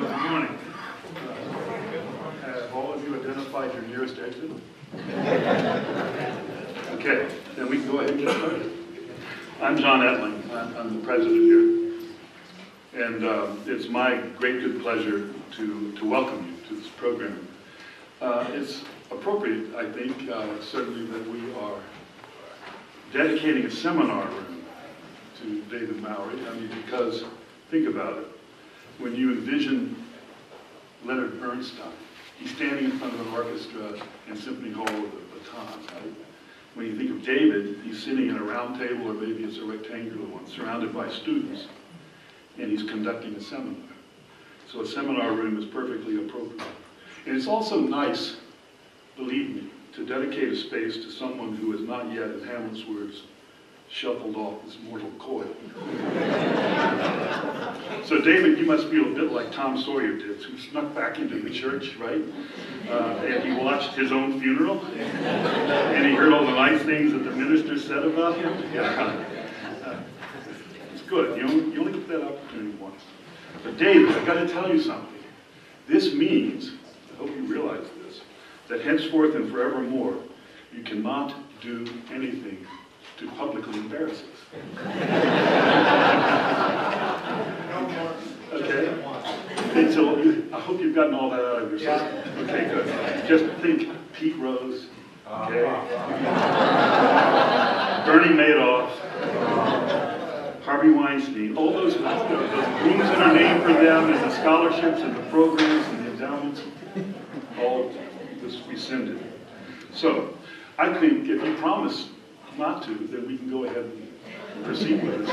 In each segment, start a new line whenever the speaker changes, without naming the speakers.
Good morning. Have all of you identified your nearest exit? Okay, then we can go ahead and get started. I'm John Ettling, I'm I'm the president here. And uh, it's my great good pleasure to, to welcome you to this program. Uh, It's appropriate, I think, uh, certainly that we are dedicating a seminar room to David Mowry. I mean, because, think about it, when you envision Leonard Bernstein, he's standing in front of an orchestra in Symphony Hall with a baton, right? When you think of David, he's sitting at a round table, or maybe it's a rectangular one, surrounded by students, and he's conducting a seminar. So a seminar room is perfectly appropriate. And it's also nice, believe me, to dedicate a space to someone who has not yet, in Hamlet's words, shuffled off this mortal coil. So David, you must feel a bit like Tom Sawyer did, who snuck back into the church, right? Uh, and he watched his own funeral, and he heard all the nice things that the minister said about him. Yeah. Uh, It's good, you only, you only get that opportunity once. But David, I've got to tell you something. This means, I hope you realize this, that henceforth and forevermore, you cannot do anything to publicly embarrass us. Okay? And so you- I hope you've gotten all that out of your system. Okay, good. Just think Pete Rose, okay? Bernie Madoff, Harvey Weinstein, all those, those rooms that are named for them and the scholarships and the programs and the endowments, all this rescinded. So I think if you promise not to, then we can go ahead and proceed with this.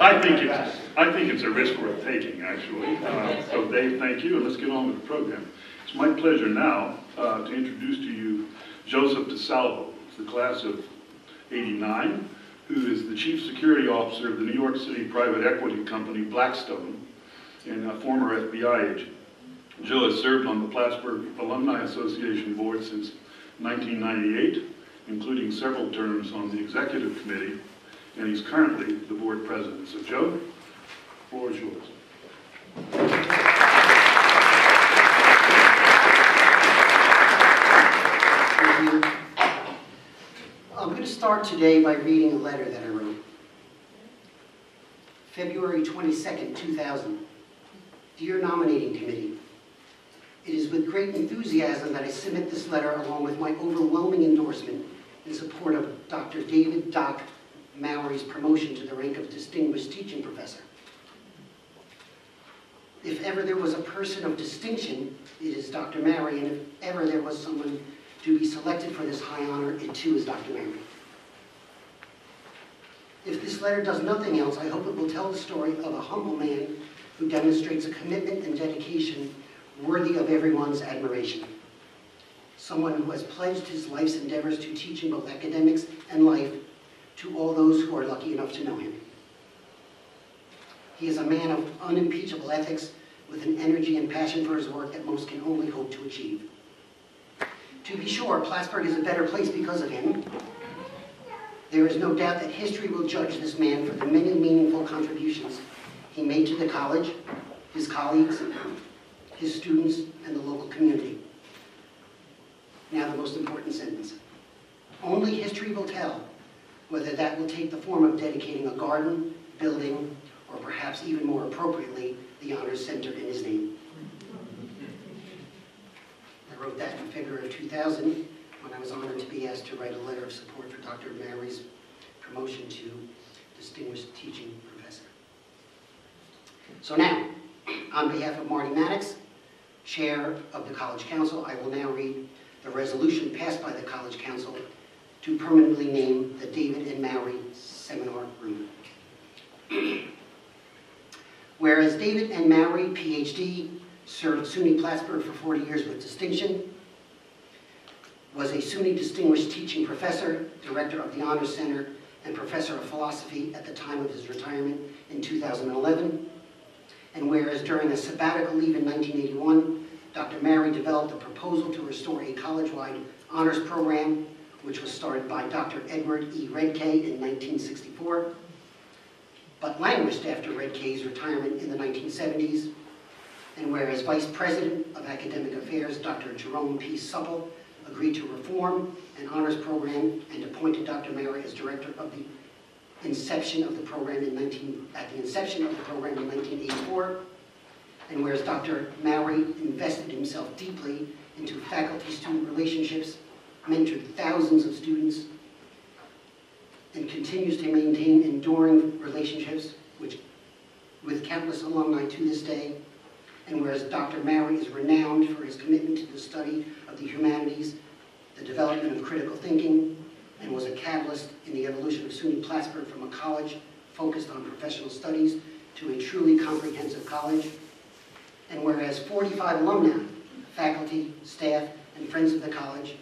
I think it's, I think it's a risk worth taking, actually. Uh, So Dave, thank you, and let's get on with the program. It's my pleasure now uh, to introduce to you Joseph DeSalvo, the class of 89, who is the Chief Security Officer of the New York City private equity company Blackstone, and a former FBI agent. Joe has served on the Plattsburgh Alumni Association Board since 1998, including several terms on the executive committee, and he's currently the board president. So Joe, floor is yours.
I'm going to start today by reading a letter that I wrote. February 22nd, 2000. Dear Nominating Committee, it is with great enthusiasm that I submit this letter along with my overwhelming endorsement in support of Dr. David Doc Mowry's promotion to the rank of Distinguished Teaching Professor. If ever there was a person of distinction, it is Dr. Mowry, and if ever there was someone to be selected for this high honor, it too is Dr. Mowry. If this letter does nothing else, I hope it will tell the story of a humble man who demonstrates a commitment and dedication worthy of everyone's admiration. Someone who has pledged his life's endeavors to teaching both academics and life to all those who are lucky enough to know him. He is a man of unimpeachable ethics with an energy and passion for his work that most can only hope to achieve. To be sure, Plattsburgh is a better place because of him. There is no doubt that history will judge this man for the many meaningful contributions he made to the college, his colleagues, his students, and the local community. Now the most important sentence. Only history will tell whether that will take the form of dedicating a garden, building, or perhaps even more appropriately, the Honors Center in his name. I wrote that in February of 2000 when I was honored to be asked to write a letter of support for Dr. Mowry's promotion to Distinguished Teaching Professor. So now, on behalf of Marty Mannix, Chair of the College Council, I will now read the resolution passed by the College Council to permanently name the David N. Mowry Seminar Room. Whereas David N. Mowry, PhD, served SUNY Plattsburgh for 40 years with distinction, was a SUNY Distinguished Teaching Professor, Director of the Honor Center, and Professor of Philosophy at the time of his retirement in 2011. And whereas during a sabbatical leave in 1981, Dr. Mowry developed a proposal to restore a college-wide honors program, which was started by Dr. Edward E. Redcay in 1964. but languished after Redcay's retirement in the 1970s. And whereas Vice President of Academic Affairs, Dr. Jerome P. Supple, agreed to reform an honors program and appointed Dr. Mowry as director of the inception of the program in 19, at the inception of the program in 1984. And whereas Dr. Mowry invested himself deeply into faculty-student relationships, mentored thousands of students, and continues to maintain enduring relationships which, with countless alumni to this day. And whereas Dr. Mowry is renowned for his commitment to the study of the humanities, the development of critical thinking, and was a catalyst in the evolution of SUNY Plattsburgh from a college focused on professional studies to a truly comprehensive college. And whereas 45 alumni, faculty, staff, and friends of the college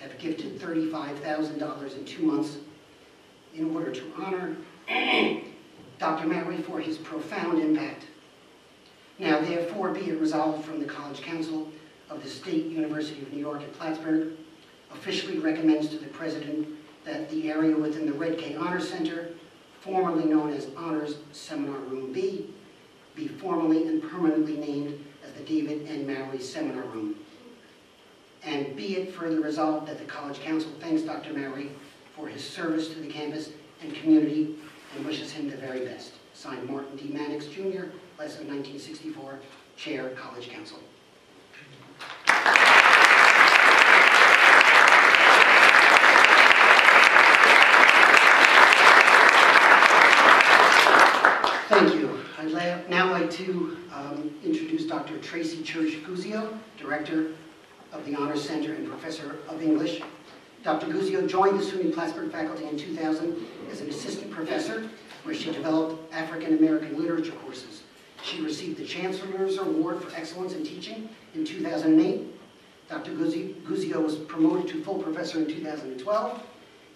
have gifted $35,000 in two months in order to honor Dr. Mowry for his profound impact. Now therefore be it resolved from the College Council of the State University of New York at Plattsburgh officially recommends to the President that the area within the Redcay Honor Center, formerly known as Honors Seminar Room B, be formally and permanently named as the David N. Mowry Seminar Room. And be it further resolved that the College Council thanks Dr. Mowry for his service to the campus and community and wishes him the very best. Signed, Martin D. Mannix Jr., class of 1964, Chair, College Council. Thank you. I'd la- now like to um, introduce Dr. Tracy Church Guzzio, Director of the Honor Center and Professor of English. Dr. Guzzio joined the SUNY Plattsburgh faculty in 2000 as an assistant professor, where she developed African American literature courses. She received the Chancellor's Award for Excellence in Teaching in 2008. Dr. Guzzio was promoted to full professor in 2012.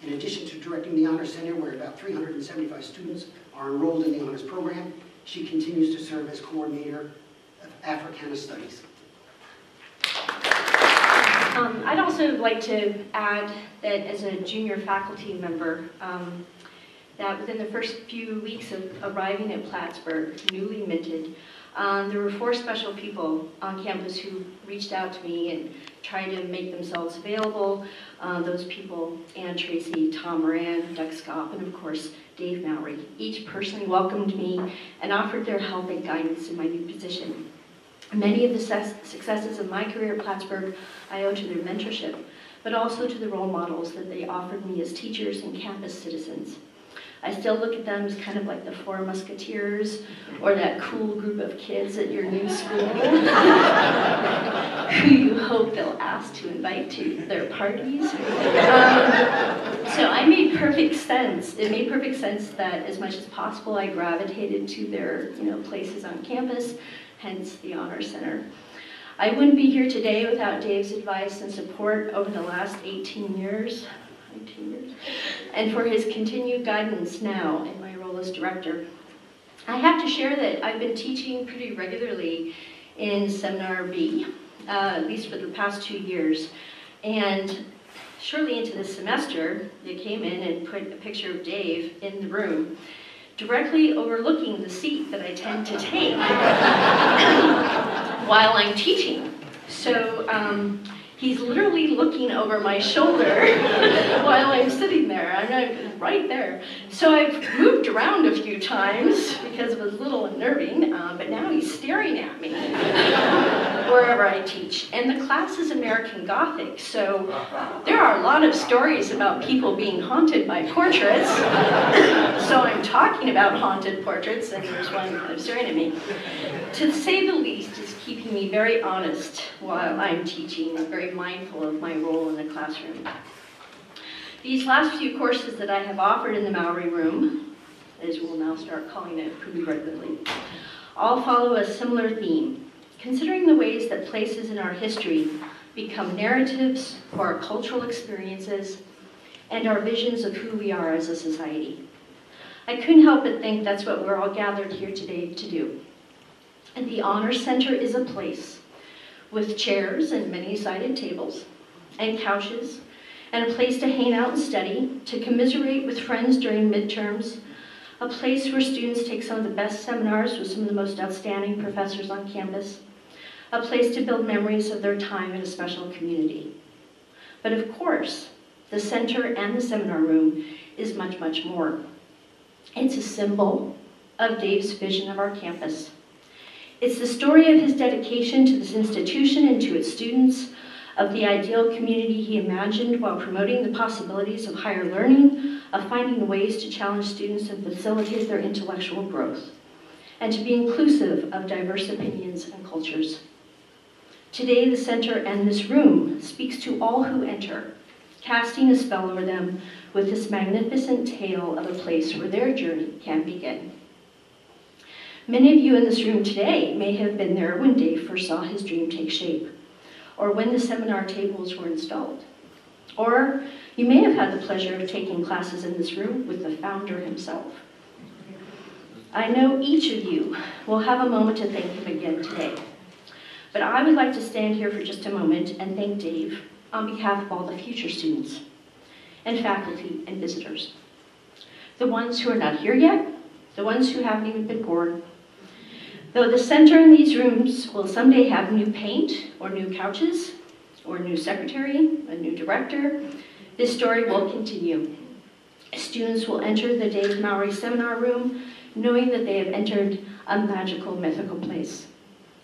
In addition to directing the Honor Center, where about 375 students are enrolled in the honors program, she continues to serve as coordinator of Africana Studies.
Um, I'd also like to add that as a junior faculty member, um, that within the first few weeks of arriving at Plattsburgh, newly minted, um, there were four special people on campus who reached out to me and tried to make themselves available. Uh, those people, Ann Tracy, Tom Moran, Doug Scott, and of course, Dave Mowry. Each personally welcomed me and offered their help and guidance in my new position. Many of the successes of my career at Plattsburgh I owe to their mentorship, but also to the role models that they offered me as teachers and campus citizens. I still look at them as kind of like the Four Musketeers or that cool group of kids at your new school who you hope they'll ask to invite to their parties. Um, so I made perfect sense. It made perfect sense that as much as possible I gravitated to their you know, places on campus, hence the Honor Center. I wouldn't be here today without Dave's advice and support over the last 18 years, 19 and for his continued guidance now in my role as director. I have to share that I've been teaching pretty regularly in Seminar B, uh, at least for the past two years. And shortly into the semester, they came in and put a picture of Dave in the room, directly overlooking the seat that I tend to take while I'm teaching. So um, he's literally looking over my shoulder while I'm sitting there. I'm right there. So I've moved around a few times because it was a little unnerving, uh, but now he's staring at me wherever I teach. And the class is American Gothic, so there are a lot of stories about people being haunted by portraits. so I'm talking about haunted portraits, and there's one kind of staring at me. To say the least, is keeping me very honest while I'm teaching and mindful of my role in the classroom. These last few courses that I have offered in the Mowry Room, as we'll now start calling it pretty regularly, all follow a similar theme, considering the ways that places in our history become narratives for our cultural experiences and our visions of who we are as a society. I couldn't help but think that's what we're all gathered here today to do. And the Honor Center is a place with chairs and many-sided tables and couches and a place to hang out and study, to commiserate with friends during midterms, a place where students take some of the best seminars with some of the most outstanding professors on campus, a place to build memories of their time in a special community. But of course, the center and the seminar room is much, much more. It's a symbol of Dave's vision of our campus. It's the story of his dedication to this institution and to its students, of the ideal community he imagined while promoting the possibilities of higher learning, of finding ways to challenge students and facilitate their intellectual growth, and to be inclusive of diverse opinions and cultures. Today, the center and this room speaks to all who enter, casting a spell over them with this magnificent tale of a place where their journey can begin. Many of you in this room today may have been there when Dave first saw his dream take shape or when the seminar tables were installed. Or you may have had the pleasure of taking classes in this room with the founder himself. I know each of you will have a moment to thank him again today. But I would like to stand here for just a moment and thank Dave on behalf of all the future students and faculty and visitors. The ones who are not here yet, the ones who haven't even been born, Though the center in these rooms will someday have new paint, or new couches, or new secretary, a new director, this story will continue. Students will enter the Dave Mowry Seminar Room knowing that they have entered a magical, mythical place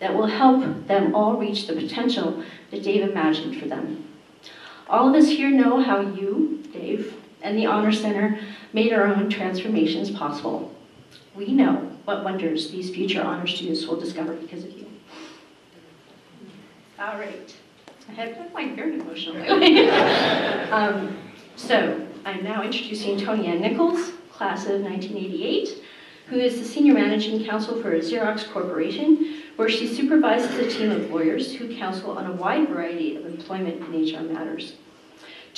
that will help them all reach the potential that Dave imagined for them. All of us here know how you, Dave, and the Honor Center made our own transformations possible. We know what wonders these future honor students will discover because of you. All right. I had like very emotional lately. um, so I'm now introducing Tony Ann Nichols, class of 1988, who is the senior managing counsel for Xerox Corporation, where she supervises a team of lawyers who counsel on a wide variety of employment and HR matters.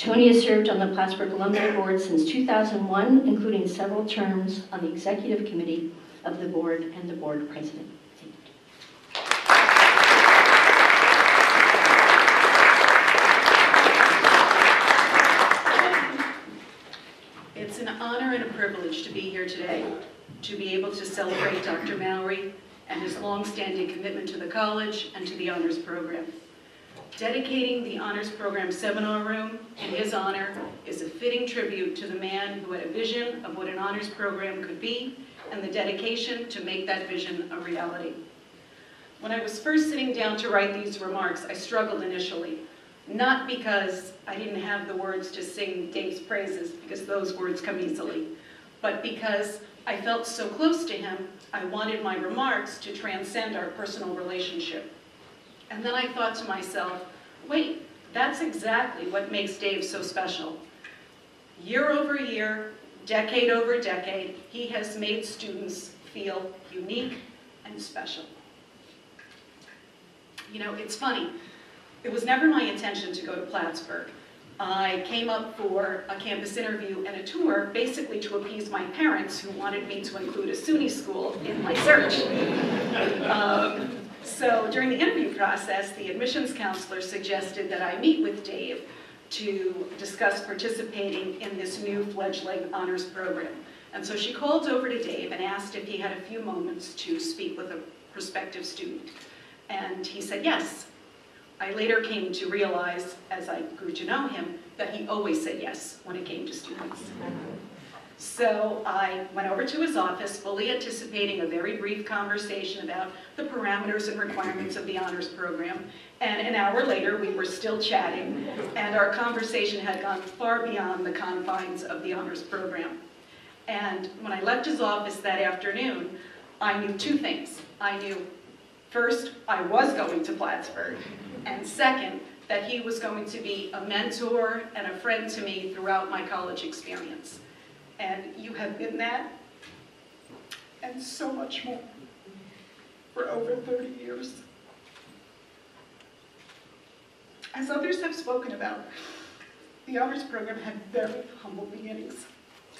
Tony has served on the Plattsburgh Alumni Board since 2001, including several terms on the executive committee of the board and the board president.
It's an honor and a privilege to be here today, to be able to celebrate Dr. Mowry and his longstanding commitment to the college and to the honors program. Dedicating the honors program seminar room in his honor is a fitting tribute to the man who had a vision of what an honors program could be and the dedication to make that vision a reality. When I was first sitting down to write these remarks, I struggled initially, not because I didn't have the words to sing Dave's praises, because those words come easily, but because I felt so close to him, I wanted my remarks to transcend our personal relationship. And then I thought to myself, wait, that's exactly what makes Dave so special. Year over year, decade over decade, he has made students feel unique and special. You know, it's funny. It was never my intention to go to Plattsburgh. I came up for a campus interview and a tour, basically to appease my parents who wanted me to include a SUNY school in my search. Um, so during the interview process, the admissions counselor suggested that I meet with Dave to discuss participating in this new fledgling honors program. And so she called over to Dave and asked if he had a few moments to speak with a prospective student. And he said yes. I later came to realize, as I grew to know him, that he always said yes when it came to students. So I went over to his office, fully anticipating a very brief conversation about the parameters and requirements of the honors program. And an hour later, we were still chatting, and our conversation had gone far beyond the confines of the honors program. And when I left his office that afternoon, I knew two things. I knew, first, I was going to Plattsburgh, and second, that he was going to be a mentor and a friend to me throughout my college experience. And you have been that, and so much more, for over 30 years. As others have spoken about, the honors program had very humble beginnings.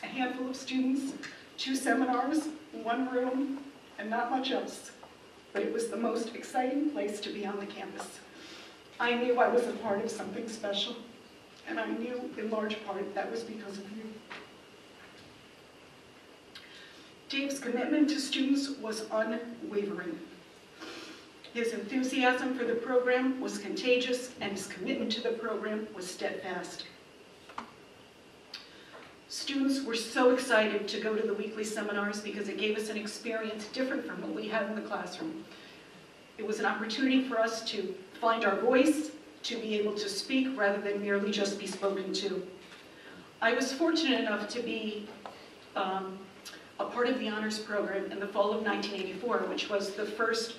A handful of students, two seminars, one room, and not much else. But it was the most exciting place to be on the campus. I knew I was a part of something special, and I knew in large part that was because of you. Dave's commitment to students was unwavering. His enthusiasm for the program was contagious, and his commitment to the program was steadfast. Students were so excited to go to the weekly seminars because it gave us an experience different from what we had in the classroom. It was an opportunity for us to find our voice, to be able to speak rather than merely just be spoken to. I was fortunate enough to be um, a part of the honors program in the fall of 1984, which was the first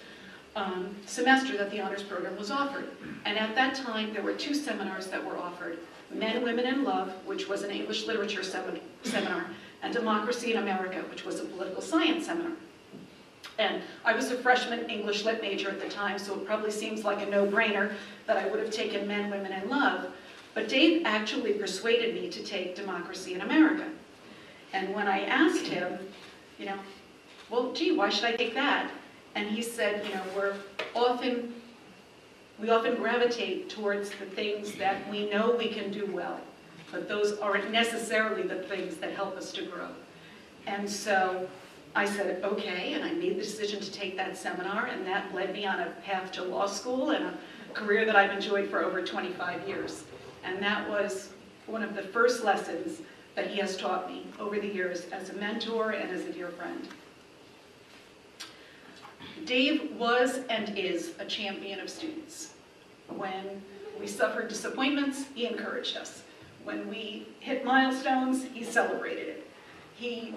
um, semester that the honors program was offered. And at that time, there were two seminars that were offered, Men, Women, and Love, which was an English literature semi- seminar, and Democracy in America, which was a political science seminar. And I was a freshman English lit major at the time, so it probably seems like a no-brainer that I would have taken Men, Women, and Love. But Dave actually persuaded me to take Democracy in America. And when I asked him, you know, well, gee, why should I take that? And he said, you know, we're often, we often gravitate towards the things that we know we can do well, but those aren't necessarily the things that help us to grow. And so I said, okay, and I made the decision to take that seminar, and that led me on a path to law school and a career that I've enjoyed for over 25 years. And that was one of the first lessons that he has taught me over the years as a mentor and as a dear friend. Dave was and is a champion of students. When we suffered disappointments, he encouraged us. When we hit milestones, he celebrated it. He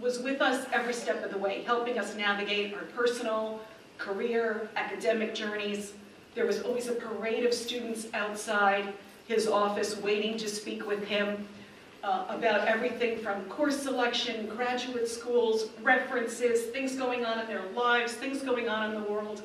was with us every step of the way, helping us navigate our personal, career, academic journeys. There was always a parade of students outside his office waiting to speak with him uh, about everything from course selection, graduate schools, references, things going on in their lives, things going on in the world.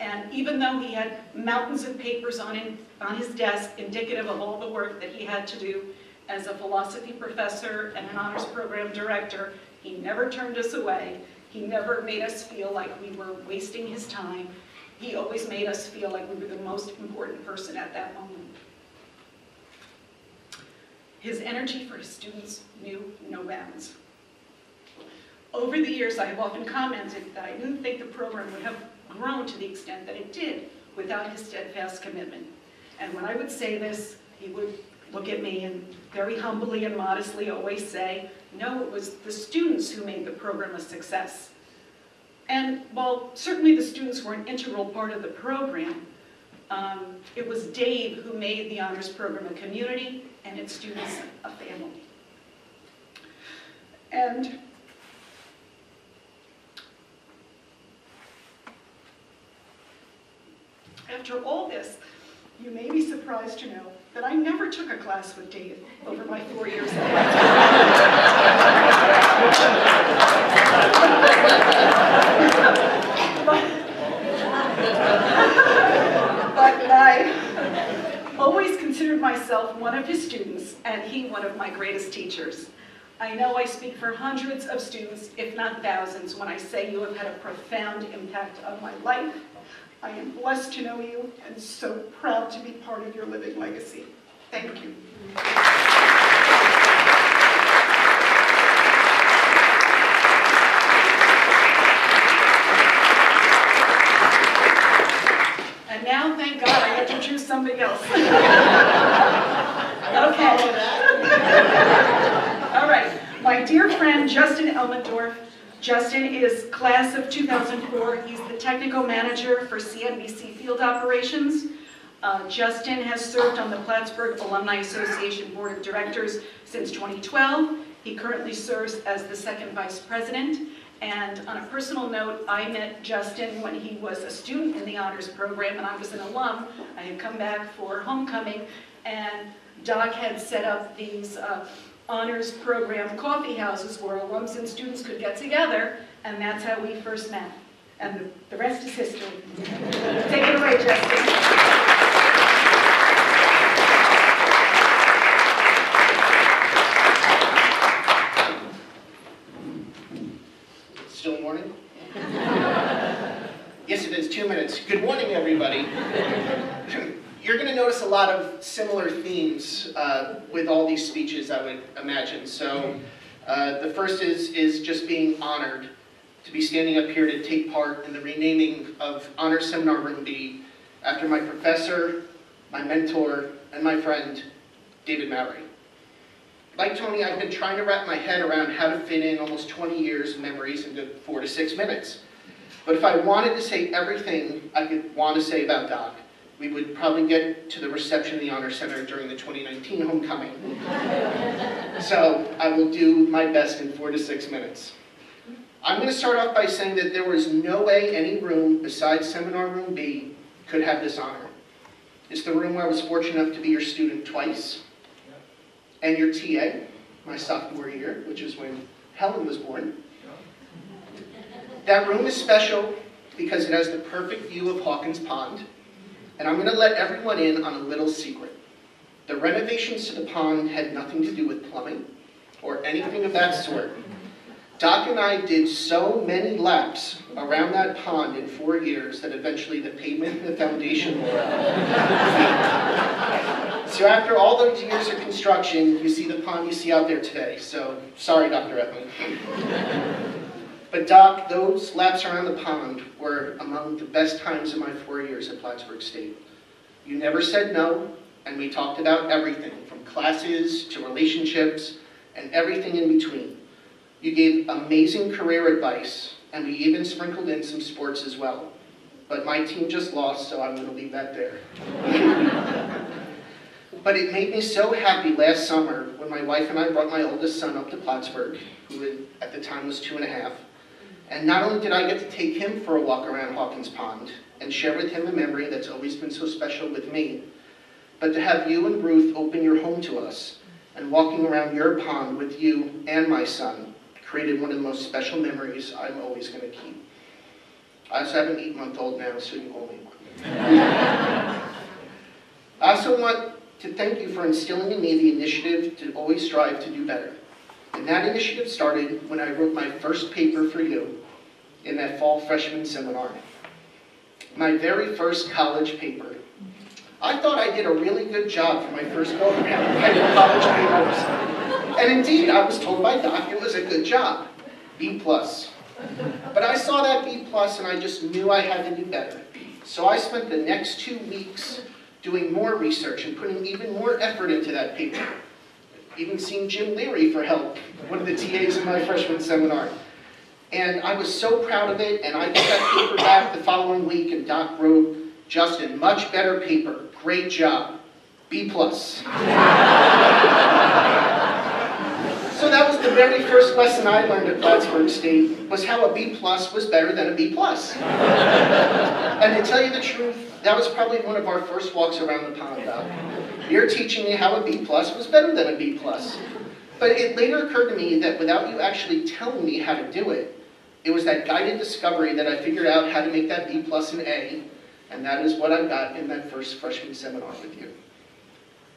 And even though he had mountains of papers on, in, on his desk indicative of all the work that he had to do as a philosophy professor and an honors program director, he never turned us away. He never made us feel like we were wasting his time. He always made us feel like we were the most important person at that moment. His energy for his students knew no bounds. Over the years, I have often commented that I didn't think the program would have grown to the extent that it did without his steadfast commitment. And when I would say this, he would look at me and very humbly and modestly always say, no, it was the students who made the program a success. And while certainly the students were an integral part of the program, um, it was Dave who made the honors program a community and its students a family. And after all this, you may be surprised to know that I never took a class with Dave over my four years at But I always considered myself one of his students and he one of my greatest teachers. I know I speak for hundreds of students, if not thousands, when I say you have had a profound impact on my life. I am blessed to know you and so proud to be part of your living legacy. Thank you. And now, thank God, I get to choose somebody else. Okay. All right, my dear friend Justin Elmendorf. Justin is class of 2004. He's the technical manager for CNBC Field Operations. Uh, Justin has served on the Plattsburgh Alumni Association Board of Directors since 2012. He currently serves as the second vice president. And on a personal note, I met Justin when he was a student in the honors program and I was an alum. I had come back for homecoming and Doc had set up these uh, honors program coffee houses where alums and students could get together and that's how we first met. And the, the rest is history. Take it away, Justin.
Still morning? Yes, it is, two minutes. Good morning, everybody. You're going to notice a speeches, I would imagine. So Uh, The first is, is just being honored to be standing up here to take part in the renaming of Honor Seminar Room B after my professor, my mentor, and my friend, David Mowry. Like Tony, I've been trying to wrap my head around how to fit in almost 20 years of memories into four to six minutes. But if I wanted to say everything I could want to say about Doc, we would probably get to the reception of the Honor Center during the 2019 homecoming. So I will do my best in four to six minutes. I'm going to start off by saying that there was no way any room besides Seminar Room B could have this honor. It's the room where I was fortunate enough to be your student twice, and your TA, my sophomore year, which is when Helen was born. That room is special because it has the perfect view of Hawkins Pond, and I'm going to let everyone in on a little secret. The renovations to the pond had nothing to do with plumbing or anything of that sort. Doc and I did so many laps around that pond in four years that eventually the pavement and the foundation wore out. So after all those years of construction, you see the pond you see out there today. So sorry, Dr. Etman. But Doc, those laps around the pond were among the best times of my four years at Plattsburgh State. You never said no, and we talked about everything, from classes to relationships and everything in between. You gave amazing career advice, and we even sprinkled in some sports as well. But my team just lost, so I'm going to leave that there. but it made me so happy last summer when my wife and I brought my oldest son up to Plattsburgh, who at the time was two and a half. And not only did I get to take him for a walk around Hawkins Pond and share with him a memory that's always been so special with me, but to have you and Ruth open your home to us and walking around your pond with you and my son created one of the most special memories I'm always going to keep. I also have an eight-month-old now, so you owe me one. I also want to thank you for instilling in me the initiative to always strive to do better. And that initiative started when I wrote my first paper for you in that fall freshman seminar. My very first college paper. I thought I did a really good job for my first go around writing college papers. And indeed, I was told by Doc it was a good job, B plus. But I saw that B plus and I just knew I had to do better. So I spent the next two weeks doing more research and putting even more effort into that paper even seen Jim Leary for help, one of the TAs in my freshman seminar. And I was so proud of it, and I got that paper back the following week, and Doc wrote, Justin, much better paper, great job, B plus. so that was the very first lesson I learned at Plattsburgh State, was how a B plus was better than a B plus. and to tell you the truth, that was probably one of our first walks around the pond, Doc. You're teaching me how a B plus was better than a B plus. But it later occurred to me that without you actually telling me how to do it, it was that guided discovery that I figured out how to make that B plus an A, and that is what I got in that first freshman seminar with you.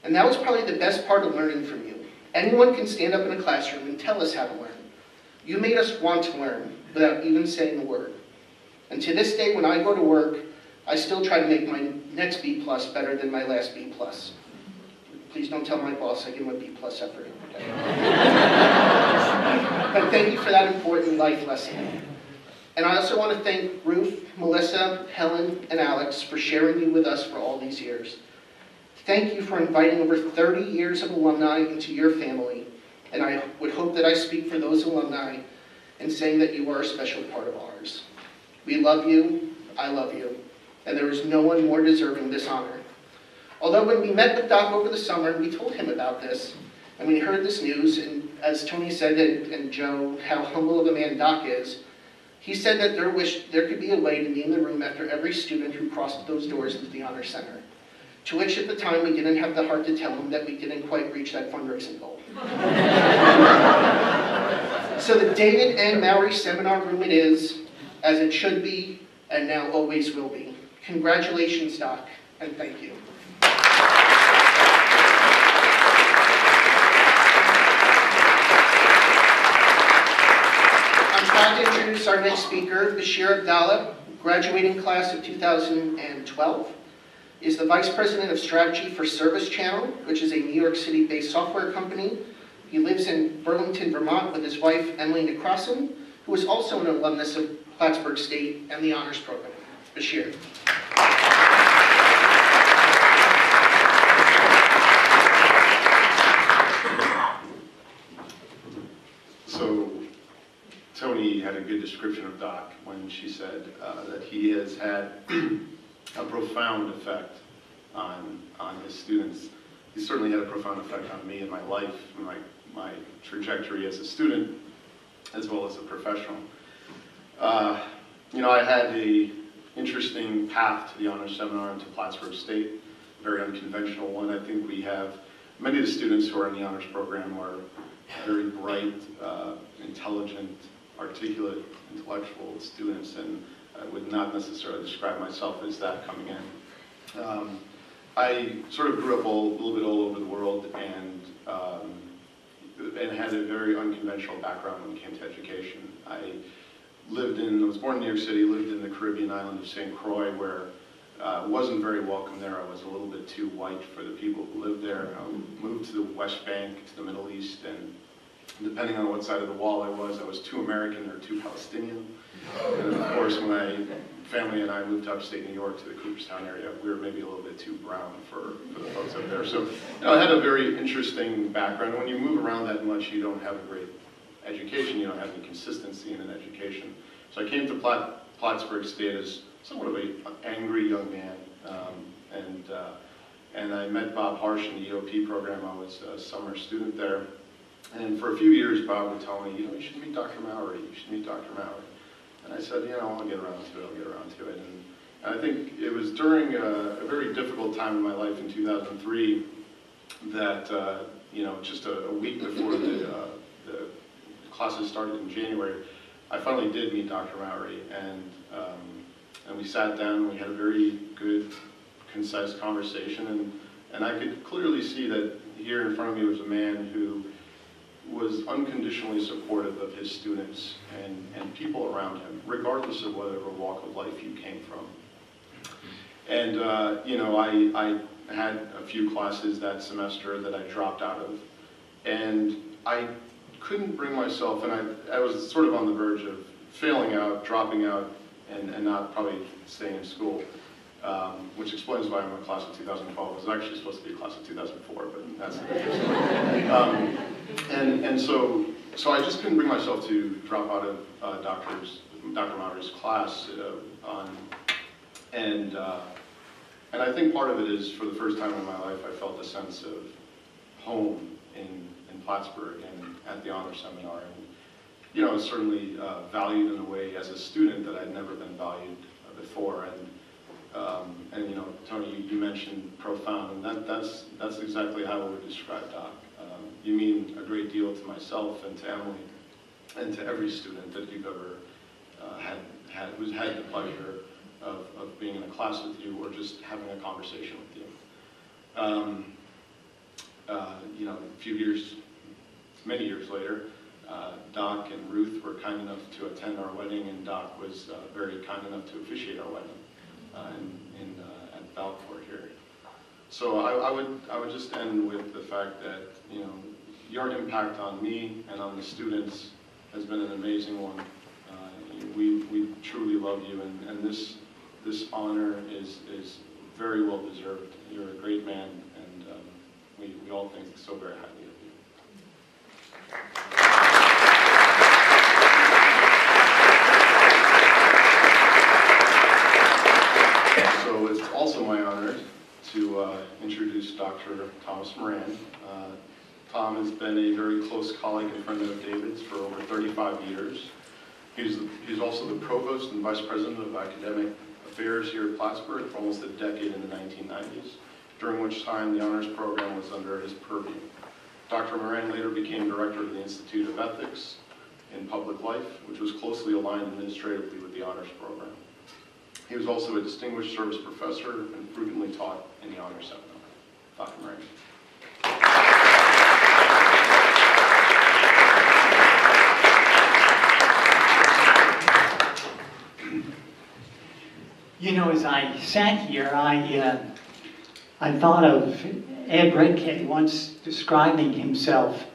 And that was probably the best part of learning from you. Anyone can stand up in a classroom and tell us how to learn. You made us want to learn without even saying a word. And to this day, when I go to work, I still try to make my next B plus better than my last B plus. Please don't tell my boss I give him a B plus effort. But thank you for that important life lesson. And I also want to thank Ruth, Melissa, Helen, and Alex for sharing you with us for all these years. Thank you for inviting over 30 years of alumni into your family, and I would hope that I speak for those alumni in saying that you are a special part of ours. We love you, I love you, and there is no one more deserving this honor. Although when we met with Doc over the summer, and we told him about this, and we heard this news, and as Tony said, and, and Joe, how humble of a man Doc is, he said that there, wish, there could be a way to name the room after every student who crossed those doors into the Honor Center. To which at the time we didn't have the heart to tell him that we didn't quite reach that fundraising goal. so the David N. Mowry Seminar Room it is, as it should be, and now always will be. Congratulations, Doc, and thank you. I'm proud to introduce our next speaker, Bashir Abdallah, graduating class of 2012, is the Vice President of Strategy for ServiceChannel, which is a New York City-based software company He lives in Burlington, Vermont with his wife, Emily Necrossum, who is also an alumnus of Plattsburgh State and the Honors Program. Bashir.
So Tony had a good description of Doc when she said uh, that he has had a profound effect on, on his students. He certainly had a profound effect on me and my life, and my, my trajectory as a student, as well as a professional. Uh, You know, I had a interesting path to the honors seminar and to Plattsburgh State, a very unconventional one. I think we have, many of the students who are in the honors program are very bright, uh, intelligent, articulate, intellectual students, and I would not necessarily describe myself as that coming in. Um, I sort of grew up all, a little bit all over the world and, um, and had a very unconventional background when it came to education. I lived in, I was born in New York City, lived in the Caribbean island of St. Croix, where uh, wasn't very welcome there. I was a little bit too white for the people who lived there. I moved to the West Bank, to the Middle East, and depending on what side of the wall I was, I was too American or too Palestinian. And of course, when my family and I moved to upstate New York to the Cooperstown area, we were maybe a little bit too brown for, for the folks up there. So you know, I had a very interesting background. When you move around that much, you don't have a great education, you don't have any consistency in an education. So I came to Platt, Plattsburgh State as somewhat of an angry young man, um, and, uh, and I met Bob Harsh in the EOP program. I was a summer student there. And for a few years, Bob would tell me, you know, you should meet Dr. Mowry, you should meet Dr. Mowry. And I said, you know, I'll get around to it, I'll get around to it. And, I think it was during a, a very difficult time in my life in 2003 that, uh, you know, just a, a week before the, uh, the classes started in January, I finally did meet Dr. Mowry, and, um, and we sat down, we had a very good, concise conversation, and, and I could clearly see that here in front of me was a man who was unconditionally supportive of his students and, and people around him, regardless of whatever walk of life you came from. And, uh, you know, I, I had a few classes that semester that I dropped out of, and I couldn't bring myself, and I, I was sort of on the verge of failing out, dropping out, and, and not probably staying in school, um, which explains why I'm a class of 2012. It was actually supposed to be a class of 2004, but that's. Um, and, and so, so I just couldn't bring myself to drop out of uh, doctor's, Dr. Mowry's class uh, on, and, uh, and I think part of it is, for the first time in my life, I felt a sense of home in, in Plattsburgh and at the honor seminar. And, you know, certainly uh, valued in a way as a student that I'd never been valued uh, before. And, um, and you know, Tony, you, you mentioned profound, and that, that's, that's exactly how I would describe Doc. Um, you mean a great deal to myself and to Emily and to every student that you've ever uh, had, had, who's had the pleasure of, of being in a class with you or just having a conversation with you. Um, uh, you know, a few years, many years later, uh, Doc and Ruth were kind enough to attend our wedding, and Doc was uh, very kind enough to officiate our wedding in, in, uh, at Valcour here. So I, I would I would just end with the fact that you know your impact on me and on the students has been an amazing one. Uh, we we truly love you, and, and this this honor is is very well deserved. You're a great man, and um, we we all think so very highly of you. So it's also my honor to uh, introduce Dr. Thomas Moran. Uh, Tom has been a very close colleague and friend of David's for over 35 years. He's, he's also the provost and vice president of academic affairs here at Plattsburgh for almost a decade in the 1990s, during which time the honors program was under his purview. Dr. Moran later became director of the Institute of Ethics in Public Life, which was closely aligned administratively with the honors program. He was also a distinguished service professor and frequently taught in the honor seminar. Dr. Murray.
You know, as I sat here, I, uh, I thought of Ed Redcay once describing himself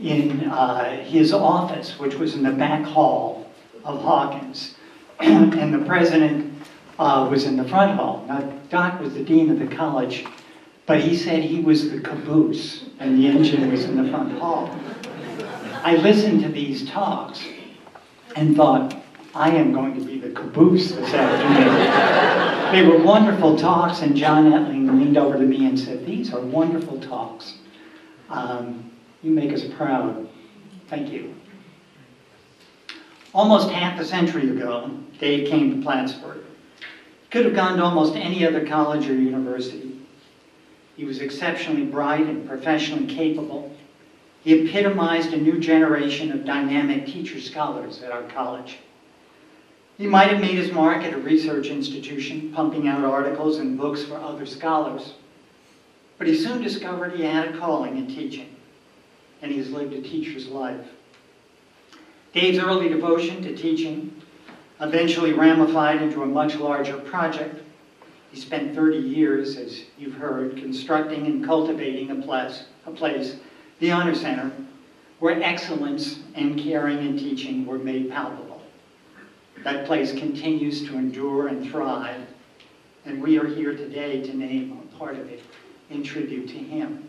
in uh, his office, which was in the back hall of Hawkins. and the president uh, was in the front hall. Now, Doc was the dean of the college, but he said he was the caboose and the engine was in the front hall. I listened to these talks and thought, I am going to be the caboose this afternoon. they were wonderful talks, and John Ettling leaned over to me and said, These are wonderful talks. Um, you make us proud. Thank you. Almost half a century ago, Dave came to Plattsburgh. Could have gone to almost any other college or university. He was exceptionally bright and professionally capable. He epitomized a new generation of dynamic teacher scholars at our college. He might have made his mark at a research institution, pumping out articles and books for other scholars, but he soon discovered he had a calling in teaching, and he has lived a teacher's life. Dave's early devotion to teaching eventually ramified into a much larger project. He spent 30 years, as you've heard, constructing and cultivating a place, a place, the Honor Center, where excellence and caring and teaching were made palpable. That place continues to endure and thrive, and we are here today to name a part of it in tribute to him.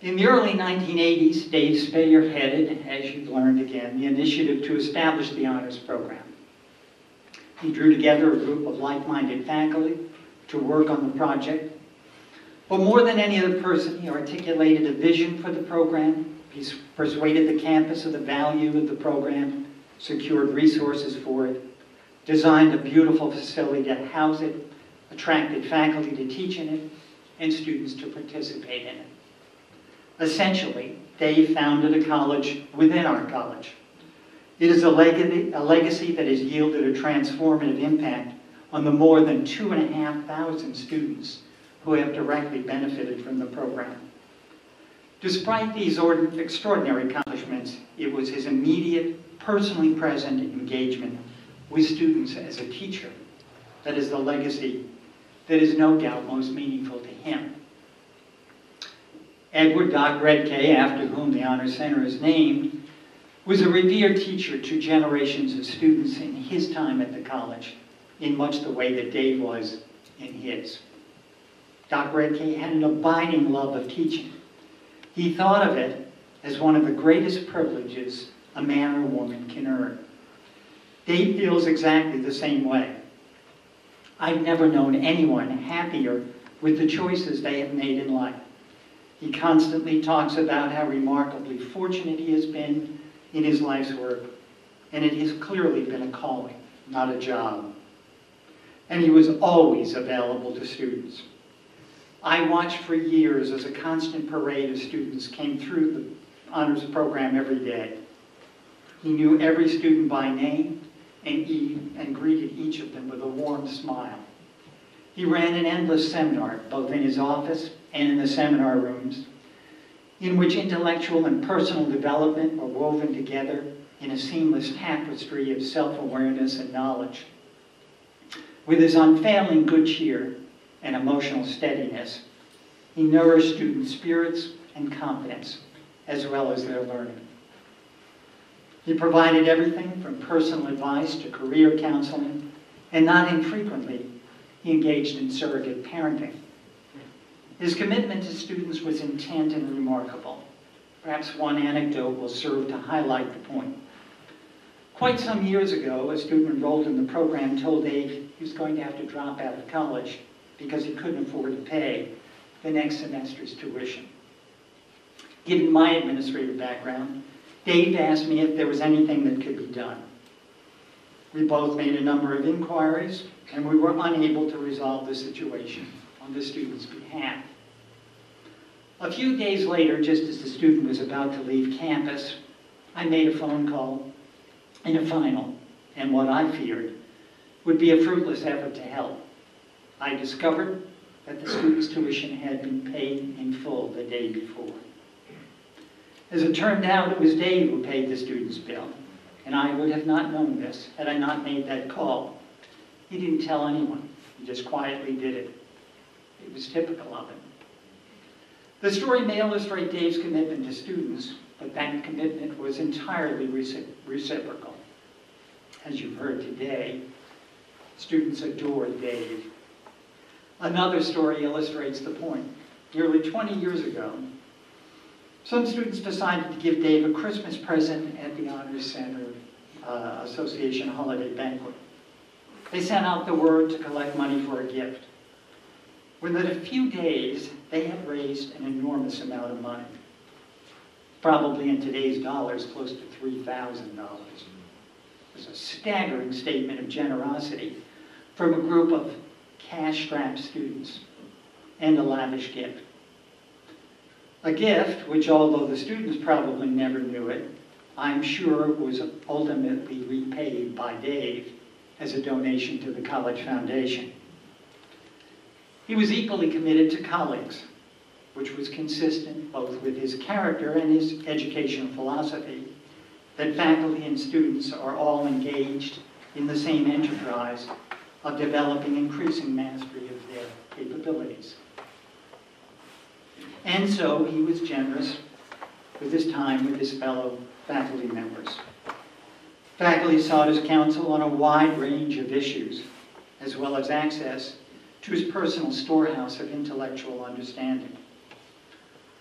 In the early 1980s, Dave spearheaded, as you've learned again, the initiative to establish the honors program. He drew together a group of like-minded faculty to work on the project. But more than any other person, he articulated a vision for the program. He persuaded the campus of the value of the program, secured resources for it, designed a beautiful facility to house it, attracted faculty to teach in it, and students to participate in it. Essentially, Dave founded a college within our college. It is a legacy, a legacy that has yielded a transformative impact on the more than two and a half thousand students who have directly benefited from the program. Despite these extraordinary accomplishments, it was his immediate, personally present engagement with students as a teacher that is the legacy that is no doubt most meaningful to him. Edward Doc Redcay, after whom the Honor Center is named, was a revered teacher to generations of students in his time at the college, in much the way that Dave was in his. Doc Redcay had an abiding love of teaching. He thought of it as one of the greatest privileges a man or woman can earn. Dave feels exactly the same way. I've never known anyone happier with the choices they have made in life. He constantly talks about how remarkably fortunate he has been in his life's work, and it has clearly been a calling, not a job. And he was always available to students. I watched for years as a constant parade of students came through the honors program every day. He knew every student by name and, and greeted each of them with a warm smile. He ran an endless seminar, both in his office and in the seminar rooms, in which intellectual and personal development were woven together in a seamless tapestry of self-awareness and knowledge. With his unfailing good cheer and emotional steadiness, he nourished students' spirits and confidence, as well as their learning. He provided everything from personal advice to career counseling, and not infrequently, he engaged in surrogate parenting. His commitment to students was intent and remarkable. Perhaps one anecdote will serve to highlight the point. Quite some years ago, a student enrolled in the program told Dave he was going to have to drop out of college because he couldn't afford to pay the next semester's tuition. Given my administrative background, Dave asked me if there was anything that could be done. We both made a number of inquiries, and we were unable to resolve the situation on the student's behalf. A few days later, just as the student was about to leave campus, I made a phone call in a final, and what I feared would be a fruitless effort to help. I discovered that the student's tuition had been paid in full the day before. As it turned out, it was Dave who paid the student's bill, and I would have not known this had I not made that call. He didn't tell anyone. He just quietly did it. It was typical of him. The story may illustrate Dave's commitment to students, but that commitment was entirely reciprocal. As you've heard today, students adore Dave. Another story illustrates the point. Nearly 20 years ago, some students decided to give Dave a Christmas present at the Honors Center uh, Association holiday banquet. They sent out the word to collect money for a gift. Within a few days, they had raised an enormous amount of money. Probably in today's dollars, close to $3,000. It was a staggering statement of generosity from a group of cash-strapped students and a lavish gift. A gift which, although the students probably never knew it, I'm sure was ultimately repaid by Dave as a donation to the College Foundation. He was equally committed to colleagues, which was consistent both with his character and his educational philosophy, that faculty and students are all engaged in the same enterprise of developing increasing mastery of their capabilities. And so he was generous with his time with his fellow faculty members. Faculty sought his counsel on a wide range of issues, as well as access to his personal storehouse of intellectual understanding.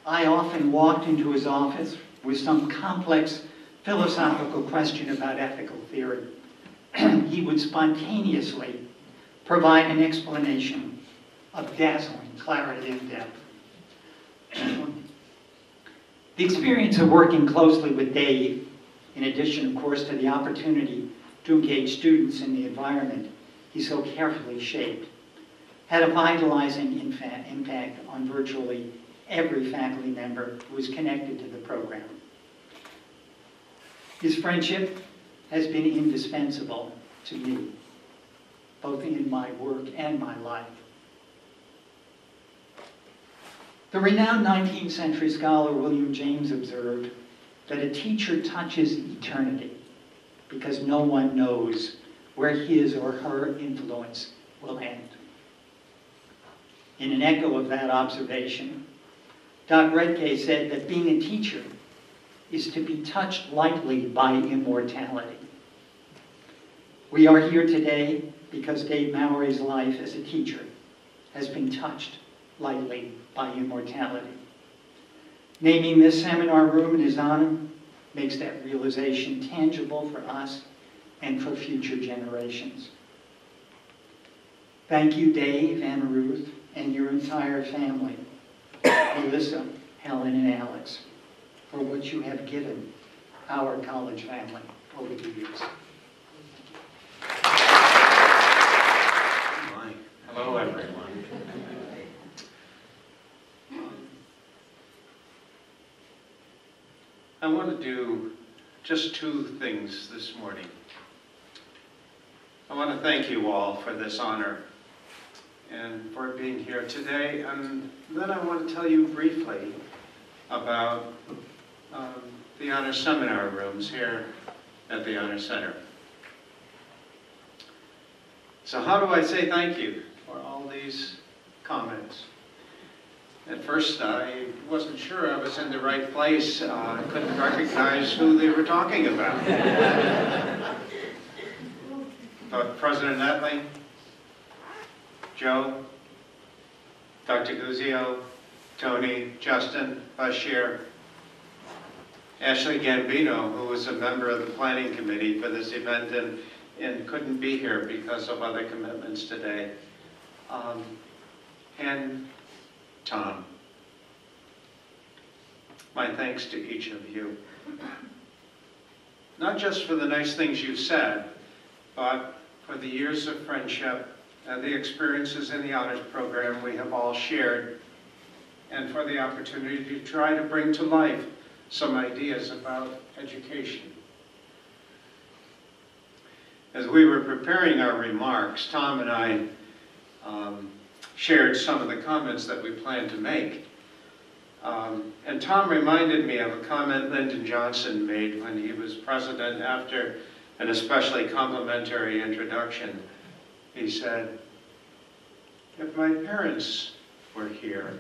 I often walked into his office with some complex philosophical question about ethical theory. he would spontaneously provide an explanation of dazzling clarity and depth. the experience of working closely with Dave, in addition, of course, to the opportunity to engage students in the environment he so carefully shaped, had a vitalizing impact on virtually every faculty member who was connected to the program. His friendship has been indispensable to me, both in my work and my life. The renowned 19th century scholar William James observed that a teacher touches eternity because no one knows where his or her influence will end. In an echo of that observation, Doc Redcay said that being a teacher is to be touched lightly by immortality. We are here today because Dave Mowry's life as a teacher has been touched lightly by immortality. Naming this seminar room in his honor makes that realization tangible for us and for future generations. Thank you, Dave and Ruth, and your entire family, Melissa, Helen, and Alex, for what you have given our college family over the years.
Hello, everyone. I want to do just two things this morning. I want to thank you all for this honor and for being here today. And then I want to tell you briefly about um, the Honor Seminar Rooms here at the Honor Center. So how do I say thank you for all these comments? At first, I wasn't sure I was in the right place. Uh, I couldn't recognize who they were talking about. but President Netley, Joe, Dr. Guzzio, Tony, Justin, Bashir, Ashley Gambino, who was a member of the planning committee for this event and, and couldn't be here because of other commitments today, um, and Tom. My thanks to each of you. Not just for the nice things you've said, but for the years of friendship and the experiences in the honors program we have all shared, and for the opportunity to try to bring to life some ideas about education. As we were preparing our remarks, Tom and I um, shared some of the comments that we plan to make. Um, and Tom reminded me of a comment Lyndon Johnson made when he was president after an especially complimentary introduction. He said, if my parents were here,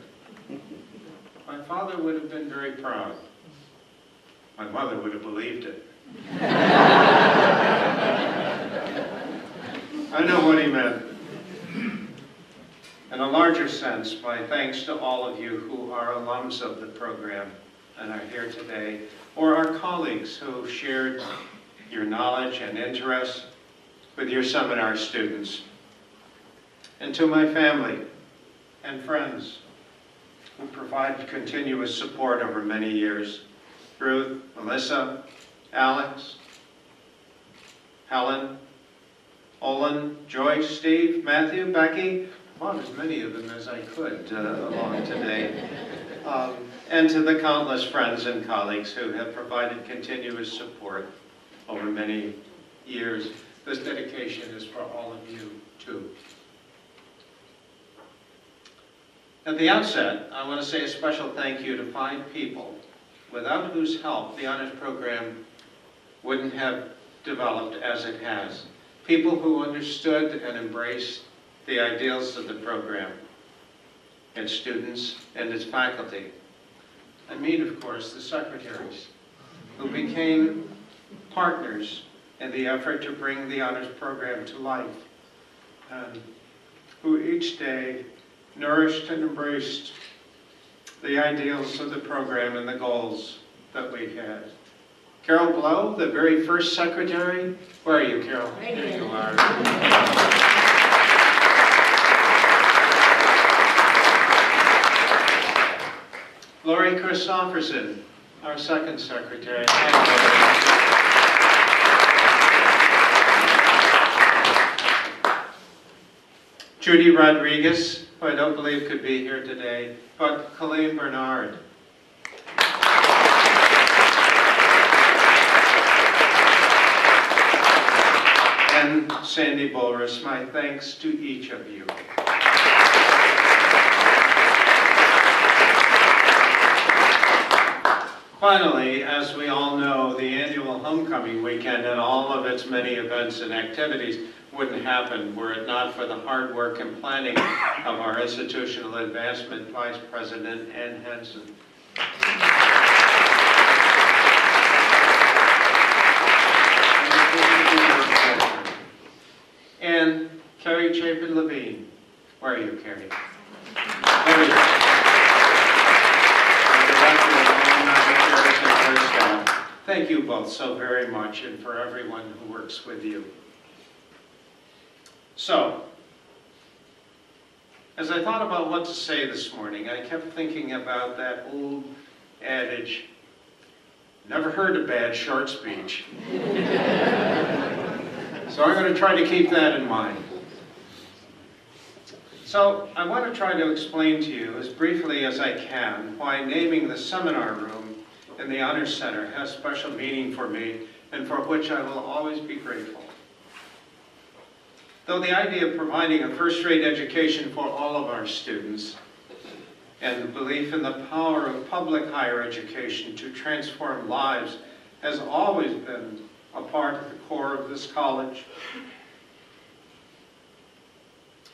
my father would have been very proud. My mother would have believed it. I know what he meant. In a larger sense, my thanks to all of you who are alums of the program and are here today, or our colleagues who shared your knowledge and interest with your seminar students. And to my family and friends who provided continuous support over many years. Ruth, Melissa, Alex, Helen, Olin, Joyce, Steve, Matthew, Becky, brought as many of them as I could uh, along today. Um, and to the countless friends and colleagues who have provided continuous support over many years. This dedication is for all of you, too. At the outset, I want to say a special thank you to five people without whose help the honors program wouldn't have developed as it has. People who understood and embraced the ideals of the program, its students, and its faculty. I mean, of course, the secretaries, who became partners in the effort to bring the honors program to life, and who each day nourished and embraced the ideals of the program and the goals that we had. Carol Blow, the very first secretary. Where are you, Carol?
Right
There
here.
you are. Lori Christopherson, our second secretary. Judy Rodriguez, who I don't believe could be here today, but Colleen Bernard. And Sandy Bolris, my thanks to each of you. Finally, as we all know, the annual homecoming weekend and all of its many events and activities wouldn't happen were it not for the hard work and planning of our institutional advancement Vice President Ann Hanson. And Carrie Chapin Levine. Where are you, Carrie? There you are. And the director of Alumni Affairs and her staff. Thank you both so very much and for everyone who works with you. So, as I thought about what to say this morning, I kept thinking about that old adage, never heard a bad short speech. So I'm going to try to keep that in mind. So I want to try to explain to you as briefly as I can why naming the seminar room in the Honor Center has special meaning for me and for which I will always be grateful. Though the idea of providing a first-rate education for all of our students and the belief in the power of public higher education to transform lives has always been a part of the core of this college.